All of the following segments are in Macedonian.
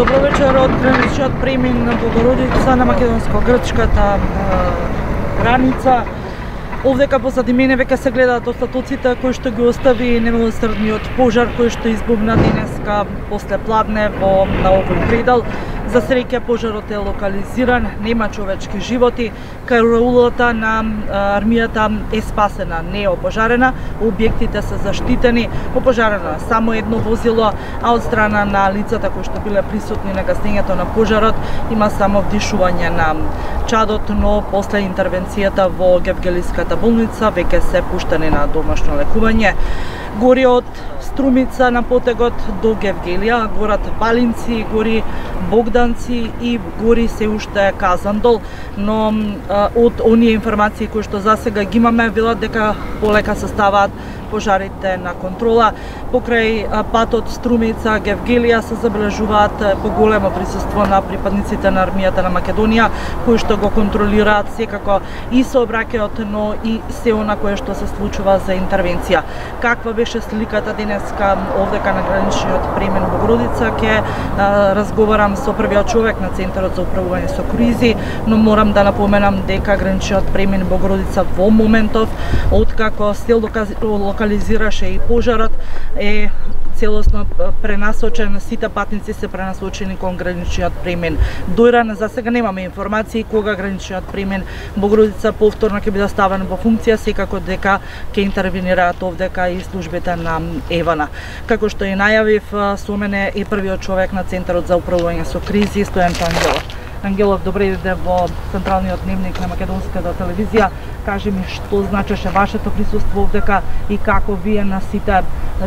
Добро вечер од граничниот премин на Богородица на македонско-грчката граница. Овдека позади мене веќе се гледаат остатоците кои што ги остави немилосрдниот пожар кој што избубна денеска после пладне во на овој предел. За среќа пожарот е локализиран, нема човечки животи, караулата на армијата е спасена, не е опожарена, објектите се заштитени, опожарено само едно возило, а од страна на лицата кои што биле присутни на гаснењето на пожарот има само вдишување на чадот, но после интервенцијата во Гевгелиската болница веќе се пуштени на домашно лекување. Гори од Струмица на потегот до Гевгелија, горат Балинци, гори Богданци и гори се уште Казандол, но од оние информации кои што за сега ги имаме, велат дека полека се ставаат пожарите на контрола. Покрај патот Струмица, Гевгелија се забележуваат поголемо присуство на припадниците на армијата на Македонија, кои што го контролираат секако и сообраќајот, но и се она кое што се случува за интервенција. Каква беше сликата денеска овдека на граничниот премен Богородица, ќе разговарам со првиот човек на Центарот за управување со кризи, но морам да напоменам дека граничниот премен Богородица во моментов, откако се локализираше и пожарот, е целосно пренасочен, сите патници се пренасочени кон граничниот премен. Дојран за сега немаме информации кога граничниот премен Богородица повторно ќе биде ставен во функција, секако дека ќе интервенираат овдека и службите на Евана. Како што и најавив, со мене е првиот човек на Центарот за управување со кризи, Стојан Ангелов. Ангелов, добре иде во централниот дневник на македонската телевизија. Кажи ми што значеше вашето присуство овдека и како вие на сите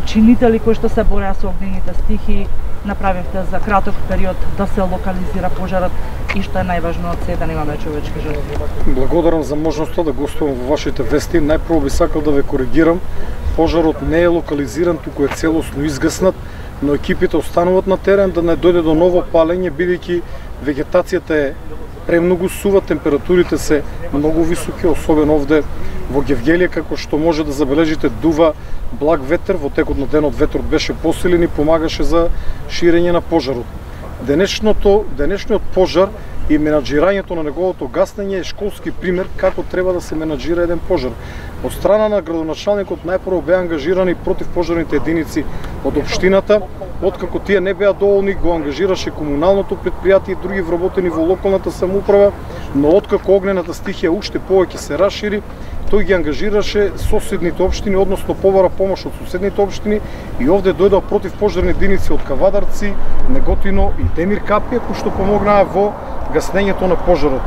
чинители кои што се бореа со огнените стихи направивте за краток период да се локализира пожарот и што е најважно од се да немаме човечки жртви. Благодарам за можноста да гостувам во вашите вести. Најпрво би сакал да ве коригирам. Пожарот не е локализиран, туку е целосно изгаснат, но екипите остануваат на терен да не дојде до ново палење, бидејќи вегетацијата е премногу сува, температурите се многу високи, особено овде во Гевгелија, како што може да забележите, дува благ ветер, во текот на денот ветрот беше посилен и помагаше за ширење на пожарот. Денешното, денешниот пожар и менаджирањето на неговото гаснење е школски пример како треба да се менаджира еден пожар. Од страна на градоначалникот најпрво беа ангажирани против пожарните единици од општината, откако тие не беа доволни, го ангажираше комуналното предпријатие и други вработени во локалната самоуправа, но откако огнената стихија уште повеќе се расшири, тој ги ангажираше соседните општини, односно побара помош од соседните општини и овде дојдоа против пожарни единици од Кавадарци, Неготино и Демир Капија, кои што помогнаа во гаснењето на пожарот.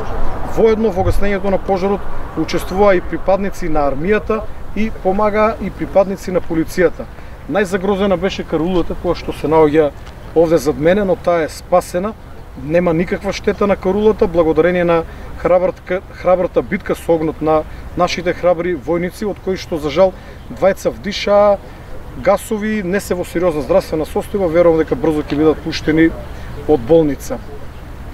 Воедно во гаснењето на пожарот учествуваа и припадници на армијата и помага и припадници на полицијата. Најзагрозена беше карулата која што се наоѓа овде зад мене, но таа е спасена. Нема никаква штета на карулата, благодарение на храбрата, храбрата битка со огнот на нашите храбри војници, од кои што за жал двајца вдиша гасови, не се во сериозна здравствена состојба, верувам дека брзо ќе бидат пуштени од болница.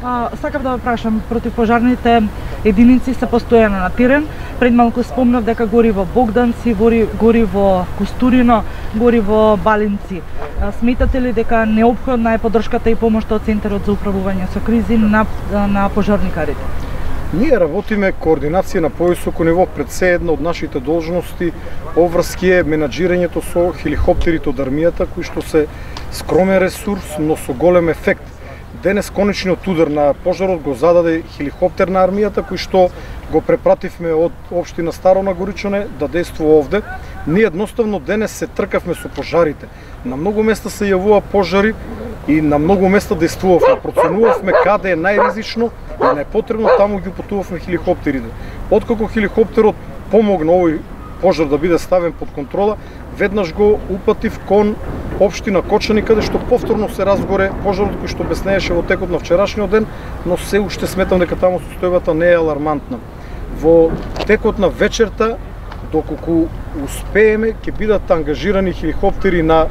А, сакав да ве прашам, противпожарните единици се постојано на терен. Пред малку спомнав дека гори во Богданци, гори, гори во Кустурино, гори во Балинци. А, сметате ли дека необходна е поддршката и помошта од Центарот за управување со кризи на, на пожарникарите? Ние работиме координација на повисоко ниво пред се една од нашите должности обврски е менаджирањето со хеликоптерите од армијата кои што се скромен ресурс, но со голем ефект Денес конечниот удар на пожарот го зададе хеликоптер на армијата кој што го препративме од општина Старо Нагоричане да действува овде. Ние едноставно денес се тркавме со пожарите. На многу места се јавува пожари и на многу места действувавме. Проценувавме каде е најризично и најпотребно таму ги упатувавме хеликоптерите. Откако хеликоптерот помогна овој пожар да биде ставен под контрола, веднаш го упатив кон општина Кочани, каде што повторно се разгоре пожарот кој што беснееше во текот на вчерашниот ден, но се уште сметам дека таму состојбата не е алармантна. Во текот на вечерта, доколку успееме, ќе бидат ангажирани хеликоптери на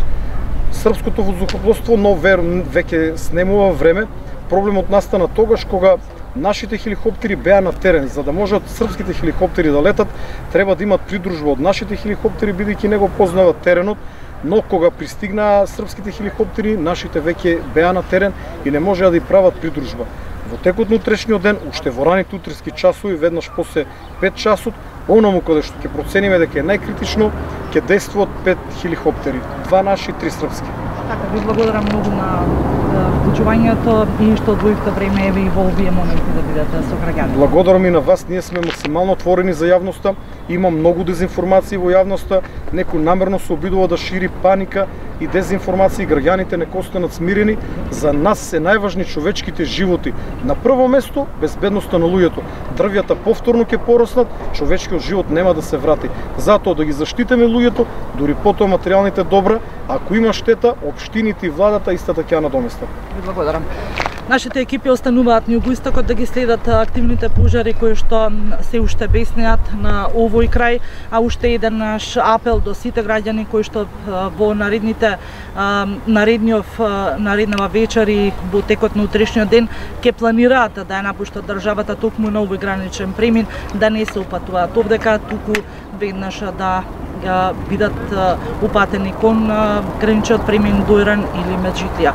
српското воздухопловство, но веќе снемува време. Проблемот настана тогаш кога нашите хеликоптери беа на терен. За да можат српските хеликоптери да летат, треба да имат придружба од нашите хеликоптери, бидејќи не го познават теренот, но кога пристигнаа српските хеликоптери, нашите веќе беа на терен и не можеа да ја прават придружба. Во текот на утрешниот ден, уште во раните утрески часови, веднаш после 5 часот, онаму каде што ќе процениме дека е најкритично, ќе действуваат пет хеликоптери, два наши, три српски. Така, ви благодарам многу на вклучувањето и што одвоивте време еве и во овие моменти да бидете со граѓаните. Благодарам и на вас, ние сме максимално отворени за јавноста, има многу дезинформации во јавноста, некој намерно се обидува да шири паника и дезинформации, граѓаните не останат смирени. За нас се најважни човечките животи. На прво место, безбедноста на луѓето. Дрвјата повторно ќе пороснат, човечкиот живот нема да се врати. Затоа да ги заштитиме луѓето, дури потоа материјалните добра, ако има штета, општините и владата истата ќе ја надоместат. Ви благодарам. Нашите екипи остануваат на југоистокот да ги следат активните пожари кои што се уште беснеат на овој крај, а уште еден наш апел до сите граѓани кои што во наредните наредниот нареднава вечер и во текот на утрешниот ден ќе планираат да ја напуштат државата токму на овој граничен премин, да не се упатуваат овдека, туку веднаш да бидат упатени кон граничниот премин Дојран или Меджитлија.